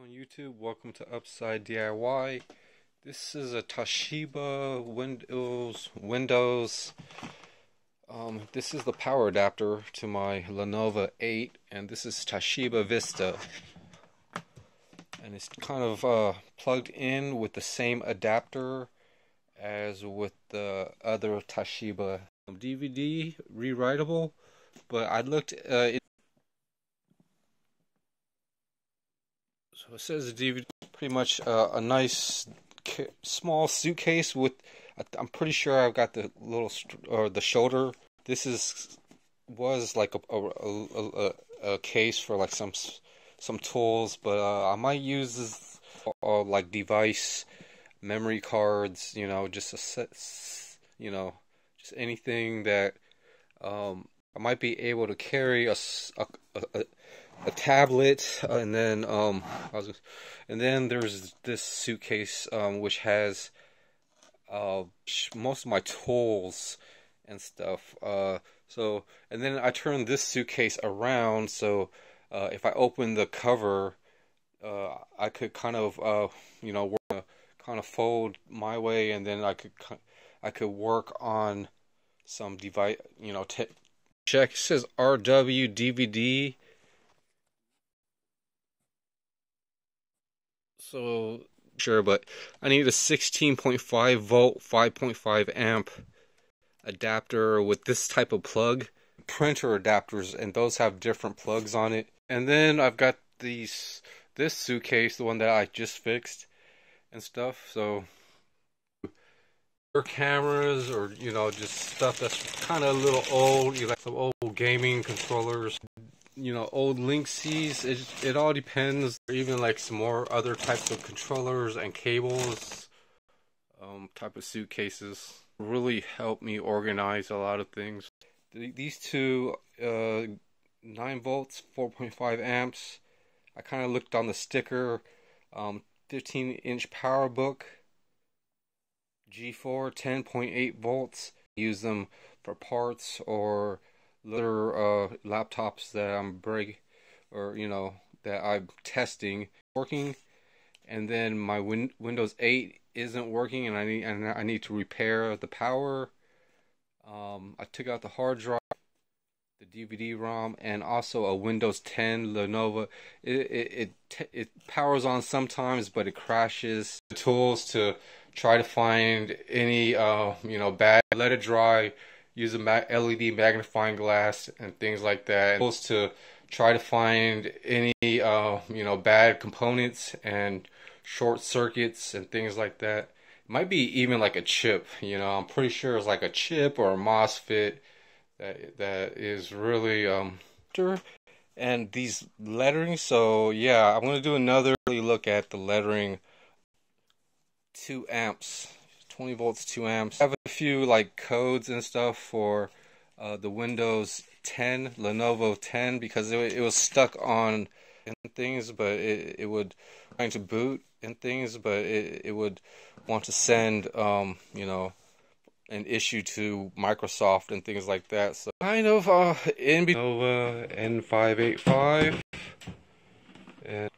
on YouTube? Welcome to Upside DIY. This is a Toshiba Windows Windows. Um, this is the power adapter to my Lenovo 8, and this is Toshiba Vista. And it's kind of uh, plugged in with the same adapter as with the other Toshiba DVD, rewritable. But I looked. Uh, So it says DVD, pretty much uh, a nice small suitcase with. I'm pretty sure I've got the little or the shoulder. This is was like a a, a, a case for like some some tools, but uh, I might use this uh, like device, memory cards. You know, just a set. You know, just anything that um, I might be able to carry a, a, a, a tablet, uh, and then um, was, and then there's this suitcase um, which has uh, most of my tools and stuff. Uh, so, and then I turn this suitcase around, so uh, if I open the cover, uh, I could kind of, uh, you know, work, kind of fold my way, and then I could, I could work on some device, you know, check. It says RW DVD So sure, but I need a 16.5 volt, 5.5 amp adapter with this type of plug. Printer adapters, and those have different plugs on it. And then I've got these this suitcase, the one that I just fixed and stuff. So your cameras or you know just stuff that's kind of a little old you like some old gaming controllers you know, old Linksys. It, it all depends. Even like some more other types of controllers and cables, um, type of suitcases really help me organize a lot of things. These two, uh, 9 volts, 4.5 amps. I kind of looked on the sticker. Um, 15 inch PowerBook. G4, 10.8 volts. Use them for parts or other uh, laptops that I'm break or you know that I'm testing working, and then my win- Windows 8 isn't working, and I need and I need to repair the power. Um, I took out the hard drive, the DVD-ROM, and also a Windows 10 Lenovo. It it it, it powers on sometimes, but it crashes. The tools to try to find any uh you know bad. Let it dry use a LED magnifying glass and things like that. Supposed to try to find any uh, you know bad components and short circuits and things like that. It might be even like a chip. You know, I'm pretty sure it's like a chip or a MOSFET that that is really um. And these lettering, so yeah, I'm gonna do another look at the lettering. Two amps 20 volts, 2 amps. I have a few like codes and stuff for uh, the Windows 10, Lenovo 10, because it, it was stuck on things, but it, it would trying to boot and things, but it, it would want to send, um, you know, an issue to Microsoft and things like that. So kind of uh, Lenovo N585 and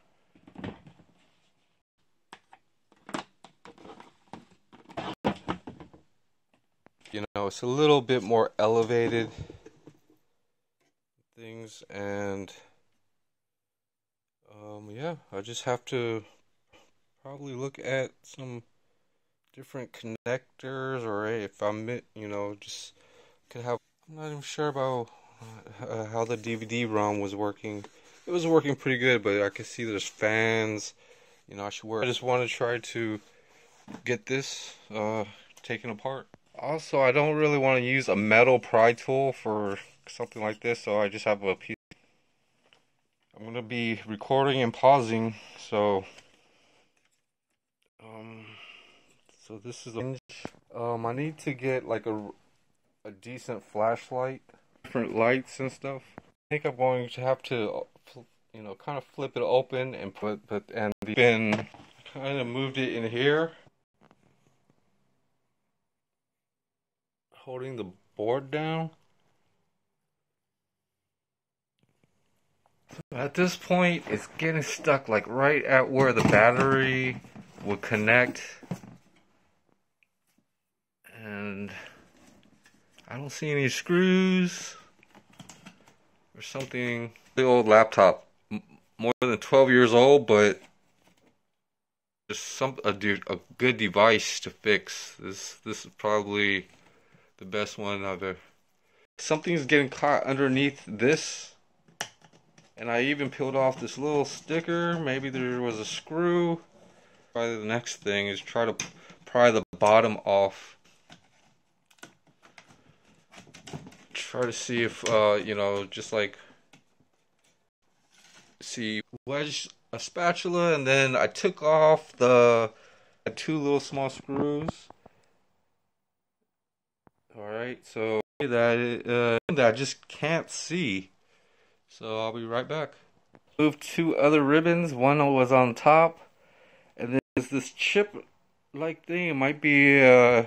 you know, it's a little bit more elevated things and um, yeah, I just have to probably look at some different connectors or if I'm, you know, just could have, I'm not even sure about uh, how the DVD-ROM was working. It was working pretty good, but I could see there's fans, you know, I should work. I just want to try to get this uh, taken apart. Also, I don't really want to use a metal pry tool for something like this, so I just have a piece. I'm going to be recording and pausing, so... Um, so this is a... Um, I need to get like a, a decent flashlight, different lights and stuff. I think I'm going to have to, you know, kind of flip it open and put, but, and then kind of moved it in here. Holding the board down. At this point, it's getting stuck like right at where the battery would connect. And I don't see any screws or something. The old laptop, more than 12 years old, but just some a, a good device to fix. This this is probably the best one ever. Something's getting caught underneath this. And I even peeled off this little sticker. Maybe there was a screw. Probably the next thing is try to pry the bottom off. Try to see if, uh, you know, just like, see, wedge a spatula and then I took off the two little small screws. Alright, so that, uh, that I just can't see. So I'll be right back. Moved two other ribbons. One was on top, and then there's this chip-like thing. It might be, uh,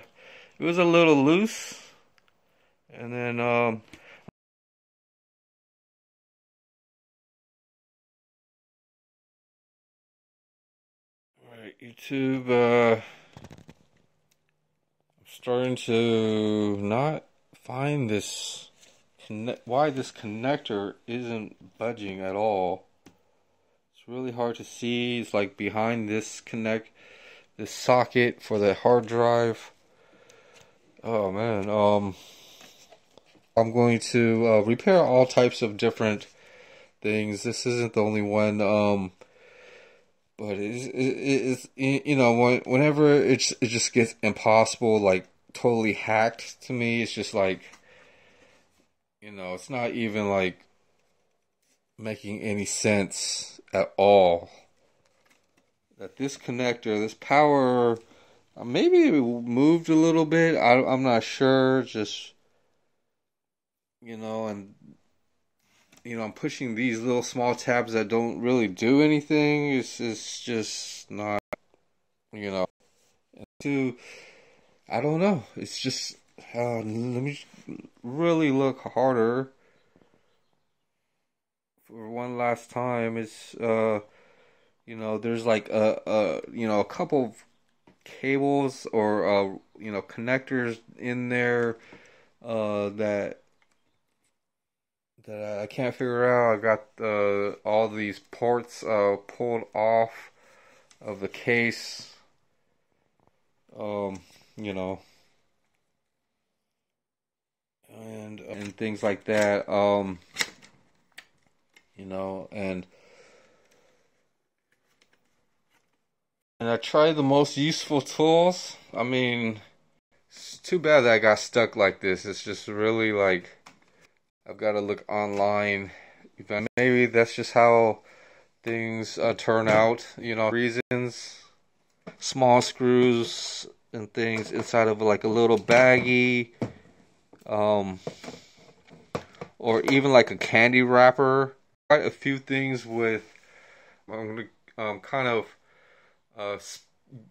it was a little loose. And then, um, Alright, YouTube, uh, starting to not find this why this connector isn't budging at all. It's really hard to see. It's like behind this connect, this socket for the hard drive. Oh man, um, I'm going to uh, repair all types of different things. This isn't the only one. Um, but it's, it's, you know whenever it's it just gets impossible, like totally hacked to me. It's just like you know, it's not even like making any sense at all. That this connector, this power, uh, maybe moved a little bit. I, I'm not sure. Just, you know, and, you know, I'm pushing these little small tabs that don't really do anything. It's, it's just not, you know, to, I don't know. It's just, uh, let me really look harder for one last time. It's uh, you know, there's like a, a you know a couple of cables or uh, you know connectors in there uh, that that I can't figure out. I got uh, all these ports uh, pulled off of the case. Um, you know, and and things like that. Um, you know, and and I tried the most useful tools. I mean, it's too bad that I got stuck like this. It's just really like I've got to look online. Maybe that's just how things uh, turn out. You know, reasons, small screws and things inside of like a little baggie um, or even like a candy wrapper. Quite a few things with, I'm gonna um, kind of uh,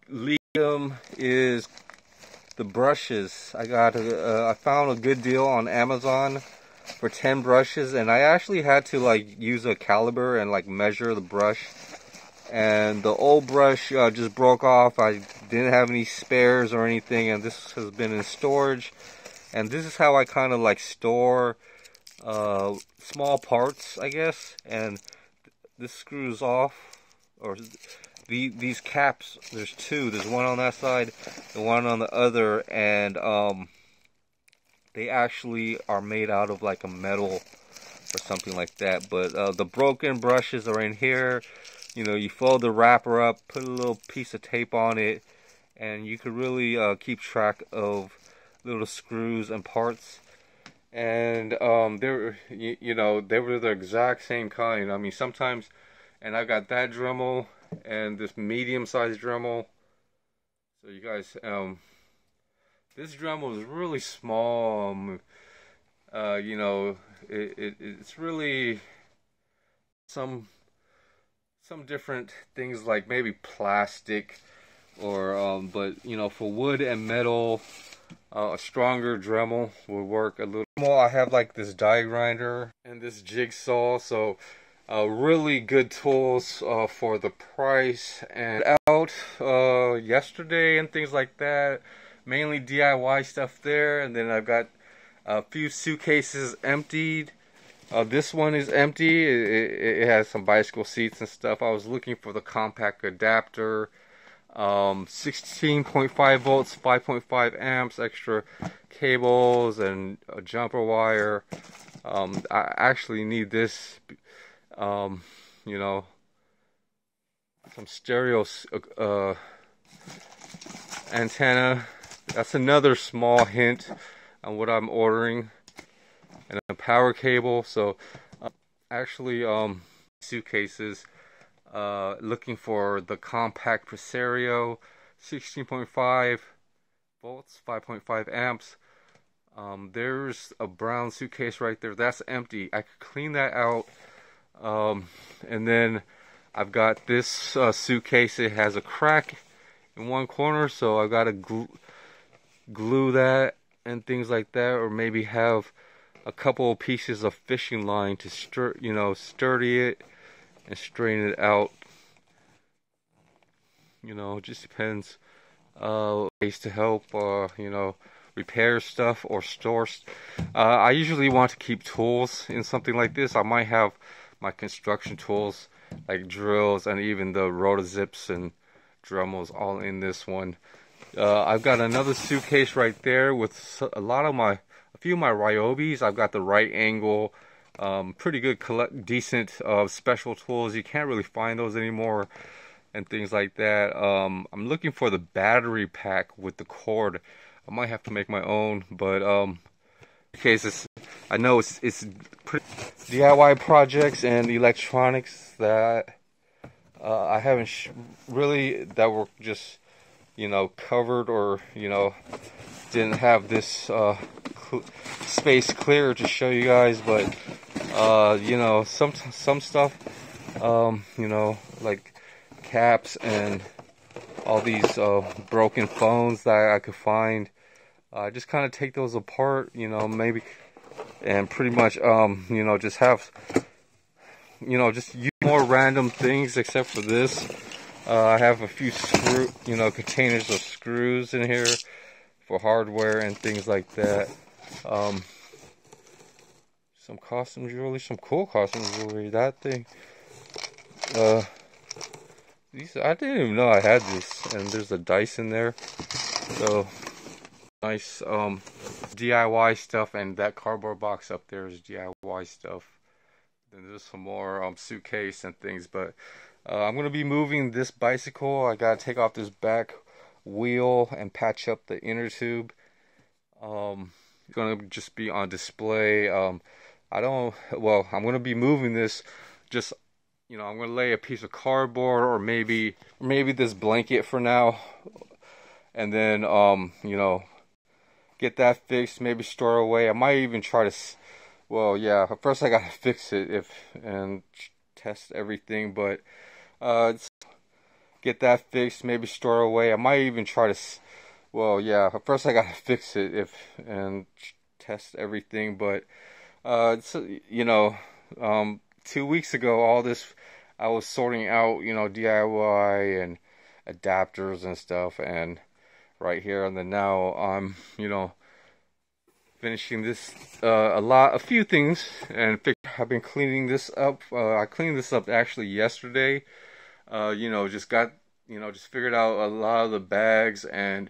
lead them is the brushes. I got uh, I found a good deal on Amazon for 10 brushes and I actually had to like use a caliber and like measure the brush. And the old brush uh, just broke off. I didn't have any spares or anything and this has been in storage. And this is how I kind of like store uh, small parts I guess. And this screws off or the, these caps there's two. There's one on that side and one on the other. And um, they actually are made out of like a metal or something like that but uh, the broken brushes are in here. You know you fold the wrapper up put a little piece of tape on it and you can really uh, keep track of little screws and parts. And um, they were you, you, know they were the exact same kind. I mean sometimes and I got that Dremel and this medium sized Dremel. So you guys um, this Dremel is really small um, uh, you know it, it, it's really some some different things like maybe plastic or um, but you know for wood and metal uh, a stronger Dremel would work a little more. I have like this die grinder and this jigsaw, so uh, really good tools uh, for the price and out uh, yesterday and things like that. Mainly DIY stuff there, and then I've got a few suitcases emptied. Uh, this one is empty. It, it, it, has some bicycle seats and stuff. I was looking for the compact adapter. Um, 16.5 volts, 5.5 amps, extra cables, and a jumper wire. Um, I actually need this um, you know, some stereo uh, antenna. That's another small hint on what I'm ordering. And a power cable. So, uh, actually, um, suitcases. Uh, looking for the compact Presario, 16.5 volts, 5.5 amps. Um, there's a brown suitcase right there. That's empty. I could clean that out um, and then I've got this uh, suitcase. It has a crack in one corner, so I've got to glue, that and things like that, or maybe have a couple of pieces of fishing line to stir, you know, sturdy it and strain it out. You know, just depends. Uh, ways to help, uh, you know, repair stuff or store. Uh, I usually want to keep tools in something like this. I might have my construction tools like drills and even the rotozips and Dremels all in this one. Uh, I've got another suitcase right there with a lot of my, a few of my Ryobis. I've got the right angle, um, pretty good, collect, decent uh, special tools. You can't really find those anymore and things like that. Um, I'm looking for the battery pack with the cord. I might have to make my own, but um, cases. I know it's it's DIY projects and electronics that uh, I haven't really that were just you know covered or you know didn't have this uh, cl space clear to show you guys, but uh, you know some some stuff um, you know like caps and all these uh, broken phones that I could find uh, just kind of take those apart, you know, maybe, and pretty much, um, you know, just have, you know, just use more random things except for this. Uh, I have a few screw, you know, containers of screws in here for hardware and things like that. Um, some costume jewelry, some cool costume jewelry. That thing, uh, these I didn't even know I had this, and there's a dice in there. So nice um, DIY stuff, and that cardboard box up there is DIY stuff. Then there's some more um, suitcase and things, but uh, I'm gonna be moving this bicycle. I gotta take off this back wheel and patch up the inner tube. Um, it's gonna just be on display. Um, I don't. Well, I'm gonna be moving this. Just you know, I'm gonna lay a piece of cardboard or maybe maybe this blanket for now, and then um, you know, get that fixed, maybe store away. I might even try to, well, yeah, first I gotta fix it if and test everything, but uh, get that fixed, maybe store away. I might even try to, well, yeah, first I gotta fix it if and test everything, but uh, you know, um, two weeks ago, all this I was sorting out, you know, DIY and adapters and stuff, and right here and then now I'm you know finishing this uh, a lot a few things and I've been cleaning this up uh, I cleaned this up actually yesterday uh, you know just got you know just figured out a lot of the bags and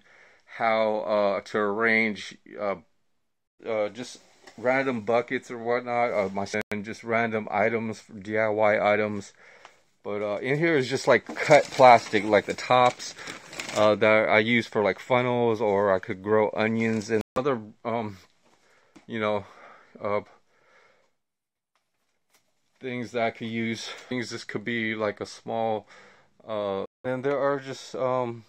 how uh, to arrange uh, uh, just random buckets or whatnot. Uh, my son just random items DIY items. But in here is just like cut plastic like the tops uh, that I use for like funnels or I could grow onions and other um you know uh, things that I could use. Things this could be like a small uh and there are just um